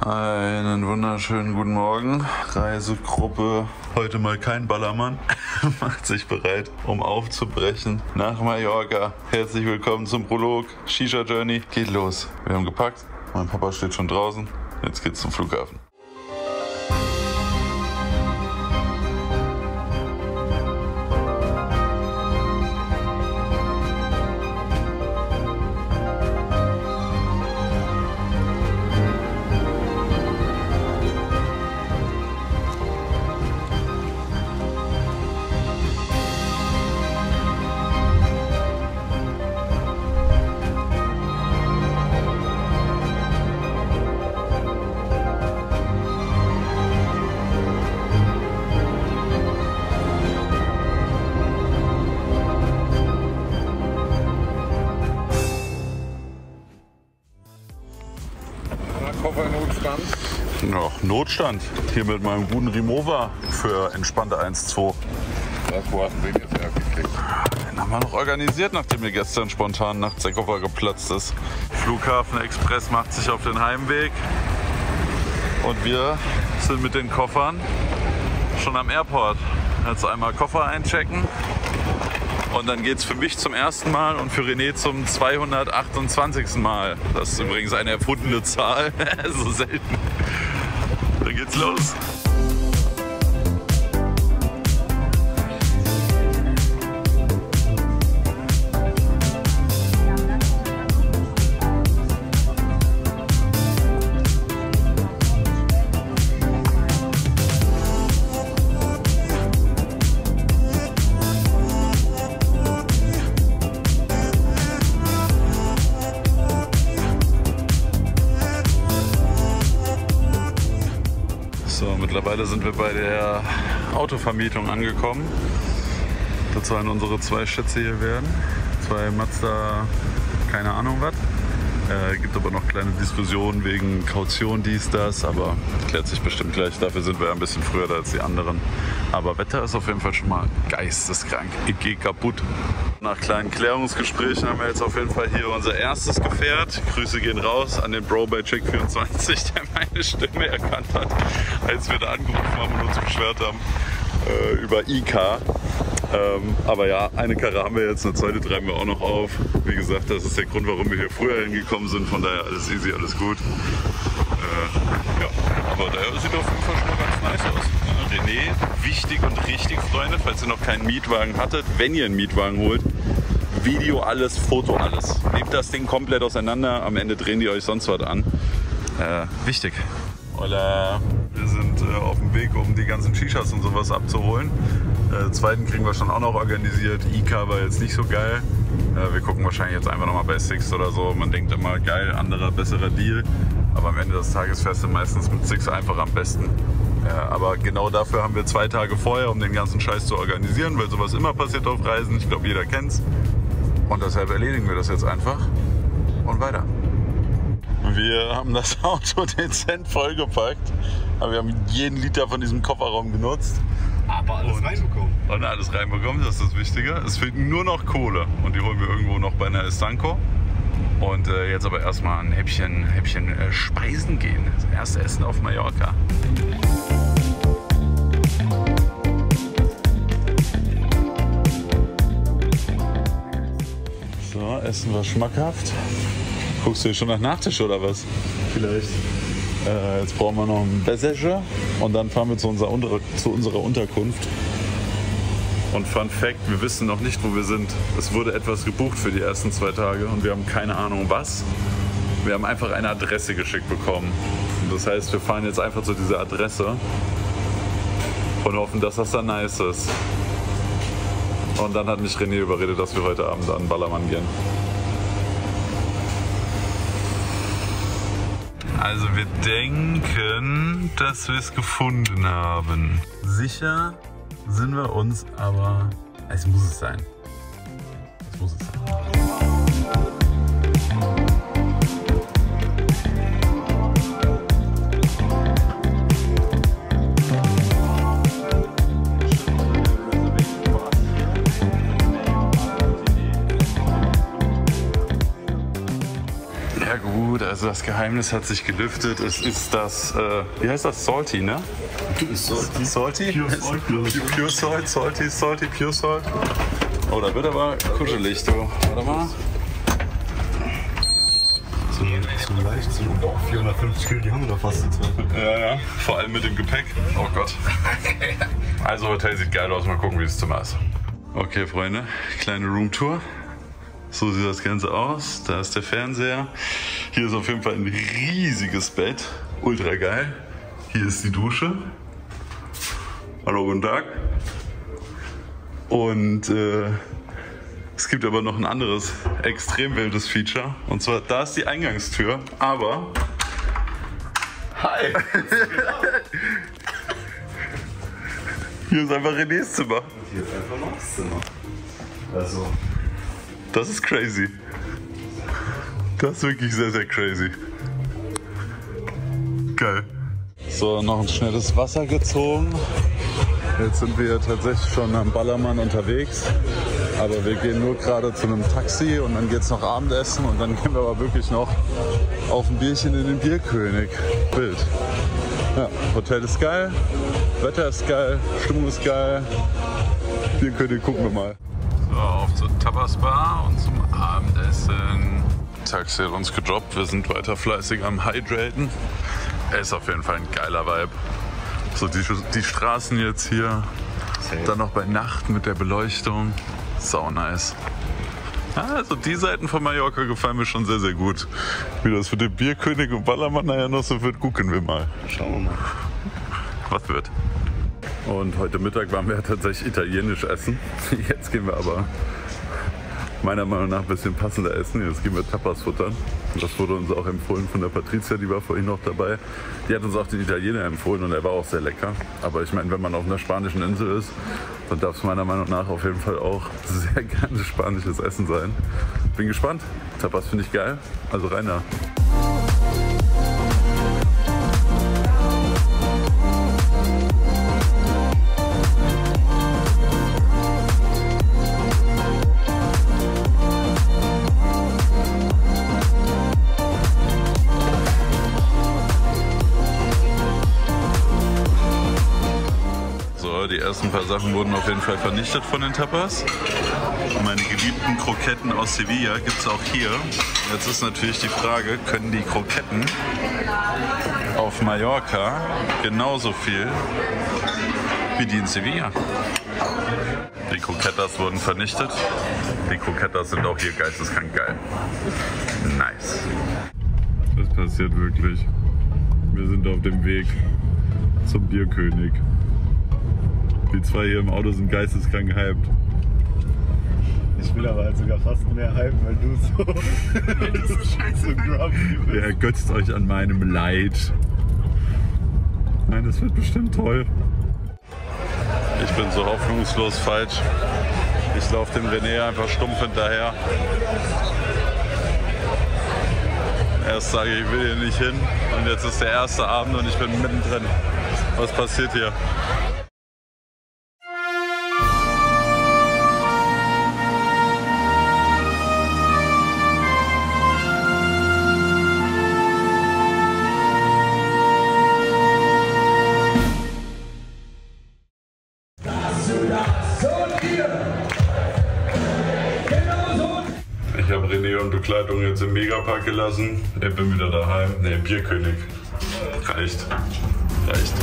Einen wunderschönen guten Morgen. Reisegruppe, heute mal kein Ballermann, macht sich bereit, um aufzubrechen nach Mallorca. Herzlich willkommen zum Prolog. Shisha Journey geht los. Wir haben gepackt. Mein Papa steht schon draußen. Jetzt geht's zum Flughafen. Ja, Notstand. Hier mit meinem guten Remover für entspannte 1-2. Das, du den jetzt hergekriegt? Den haben wir noch organisiert, nachdem mir gestern spontan nachts der Koffer geplatzt ist. Flughafen Express macht sich auf den Heimweg. Und wir sind mit den Koffern schon am Airport. Jetzt einmal Koffer einchecken. Und dann geht es für mich zum ersten Mal und für René zum 228. Mal. Das ist übrigens eine erfundene Zahl. so selten. Dann geht's los. So, mittlerweile sind wir bei der Autovermietung angekommen. Das sollen unsere zwei Schätze hier werden. Zwei Mazda, keine Ahnung was. Äh, gibt aber noch kleine Diskussionen wegen Kaution, dies, das, aber klärt sich bestimmt gleich. Dafür sind wir ein bisschen früher da als die anderen. Aber Wetter ist auf jeden Fall schon mal geisteskrank. Ich gehe kaputt. Nach kleinen Klärungsgesprächen haben wir jetzt auf jeden Fall hier unser erstes Gefährt. Grüße gehen raus an den Bro bei Check24, der meine Stimme erkannt hat, als wir da angerufen haben und uns beschwert haben äh, über IK. Ähm, aber ja, eine Karre haben wir jetzt, eine zweite treiben wir auch noch auf. Wie gesagt, das ist der Grund, warum wir hier früher hingekommen sind. Von daher alles easy, alles gut. Äh, ja, aber der sieht auf jeden Fall schon mal ganz nice aus. René, wichtig und richtig, Freunde, falls ihr noch keinen Mietwagen hattet, wenn ihr einen Mietwagen holt, Video alles, Foto alles. Nehmt das Ding komplett auseinander, am Ende drehen die euch sonst was an. Äh, wichtig. Hola. Wir sind äh, auf dem Weg, um die ganzen Shishas und sowas abzuholen. Äh, zweiten kriegen wir schon auch noch organisiert. Ika war jetzt nicht so geil. Äh, wir gucken wahrscheinlich jetzt einfach nochmal bei Six oder so. Man denkt immer, geil, anderer, besserer Deal. Aber am Ende des Tages fährst du meistens mit Six einfach am besten. Äh, aber genau dafür haben wir zwei Tage vorher, um den ganzen Scheiß zu organisieren, weil sowas immer passiert auf Reisen. Ich glaube, jeder kennt's. Und deshalb erledigen wir das jetzt einfach und weiter. Wir haben das Auto dezent vollgepackt, aber wir haben jeden Liter von diesem Kofferraum genutzt Aber alles Und- reinbekommen. und alles reinbekommen, das ist das Wichtige. Es fehlt nur noch Kohle und die holen wir irgendwo noch bei einer Estanco. Und äh, jetzt aber erstmal ein Häppchen, Häppchen äh, Speisen gehen. Das erste Essen auf Mallorca. So, Essen war schmackhaft. Guckst du hier schon nach Nachtisch oder was? Vielleicht. Äh, jetzt brauchen wir noch ein Bessage und dann fahren wir zu unserer, unter zu unserer Unterkunft. Und Fun Fact, wir wissen noch nicht, wo wir sind. Es wurde etwas gebucht für die ersten zwei Tage und wir haben keine Ahnung was. Wir haben einfach eine Adresse geschickt bekommen. Und das heißt, wir fahren jetzt einfach zu dieser Adresse und hoffen, dass das dann nice ist. Und dann hat mich René überredet, dass wir heute Abend an Ballermann gehen. Also wir denken, dass wir es gefunden haben. Sicher sind wir uns, aber es muss es sein. Es muss es sein. Gut, also das Geheimnis hat sich gelüftet. Es ist das, äh, wie heißt das? Salty, ne? Salty. Salty? Pure Salt. Pure Salt, Salty, Salty, Pure Salt. Oh, da wird aber kuschelig, du. Warte mal. So, so leicht sind auch 450 Kilo, die haben wir doch fast. Ja, ja. Vor allem mit dem Gepäck. Oh Gott. Also Hotel sieht geil aus. Mal gucken, wie das Zimmer ist. Okay, Freunde. Kleine Roomtour. So sieht das Ganze aus. Da ist der Fernseher. Hier ist auf jeden Fall ein riesiges Bett. Ultra geil. Hier ist die Dusche. Hallo, guten Tag. Und äh, es gibt aber noch ein anderes extrem wildes Feature. Und zwar, da ist die Eingangstür. Aber Hi! Hier ist einfach Renés Zimmer. Hier ist einfach das Zimmer. Also, Das ist crazy. Das ist wirklich sehr, sehr crazy. Geil. So, noch ein schnelles Wasser gezogen. Jetzt sind wir tatsächlich schon am Ballermann unterwegs. Aber wir gehen nur gerade zu einem Taxi und dann geht's noch Abendessen und dann gehen wir aber wirklich noch auf ein Bierchen in den Bierkönig. Bild. Ja, Hotel ist geil, Wetter ist geil, Stimmung ist geil. Bierkönig gucken wir mal. So, auf zur Tapas Bar und zum Abendessen. Taxi hat uns gedroppt, wir sind weiter fleißig am Hydraten. Er ist auf jeden Fall ein geiler Vibe. So die, die Straßen jetzt hier, dann noch bei Nacht mit der Beleuchtung. Sau nice. Also die Seiten von Mallorca gefallen mir schon sehr, sehr gut. Wie das mit dem Bierkönig und Ballermann nachher noch so wird, gucken wir mal. schauen wir mal. Was wird? Und heute Mittag waren wir tatsächlich italienisch essen. Jetzt gehen wir aber meiner Meinung nach ein bisschen passender essen. Jetzt gehen wir Tapas futtern. Das wurde uns auch empfohlen von der Patricia, die war vorhin noch dabei. Die hat uns auch den Italiener empfohlen und er war auch sehr lecker. Aber ich meine, wenn man auf einer spanischen Insel ist, dann darf es meiner Meinung nach auf jeden Fall auch sehr gerne spanisches Essen sein. Bin gespannt. Tapas finde ich geil. Also Rainer. Ersten paar Sachen wurden auf jeden Fall vernichtet von den Tapas. Meine geliebten Kroketten aus Sevilla gibt es auch hier. Jetzt ist natürlich die Frage, können die Kroketten auf Mallorca genauso viel wie die in Sevilla? Die Krokettas wurden vernichtet. Die Krokettas sind auch hier geisteskrank geil. Nice. Das passiert wirklich. Wir sind auf dem Weg zum Bierkönig. Die zwei hier im Auto sind geisteskrank hyped. Ich will aber halt sogar fast mehr hypen, weil du so, so grumpy bist. Ihr ergötzt euch an meinem Leid. Nein, das wird bestimmt toll. Ich bin so hoffnungslos falsch. Ich laufe dem René einfach stumpf hinterher. Erst sage ich, ich will hier nicht hin. Und jetzt ist der erste Abend und ich bin mittendrin. Was passiert hier? René und Bekleidung jetzt im Megapark gelassen. Ich bin wieder daheim. Ne, Bierkönig. Reicht. Reicht.